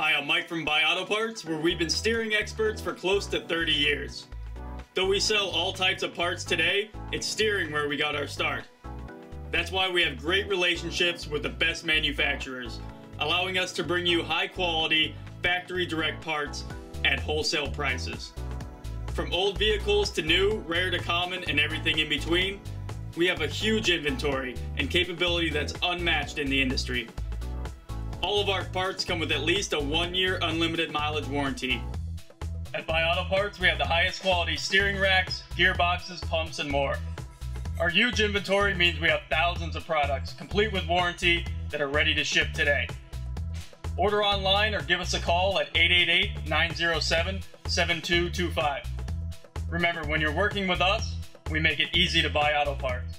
Hi, I'm Mike from Buy Auto Parts, where we've been steering experts for close to 30 years. Though we sell all types of parts today, it's steering where we got our start. That's why we have great relationships with the best manufacturers, allowing us to bring you high quality, factory direct parts at wholesale prices. From old vehicles to new, rare to common, and everything in between, we have a huge inventory and capability that's unmatched in the industry. All of our parts come with at least a one year unlimited mileage warranty. At Buy Auto Parts, we have the highest quality steering racks, gearboxes, pumps, and more. Our huge inventory means we have thousands of products, complete with warranty, that are ready to ship today. Order online or give us a call at 888 907 7225. Remember, when you're working with us, we make it easy to buy auto parts.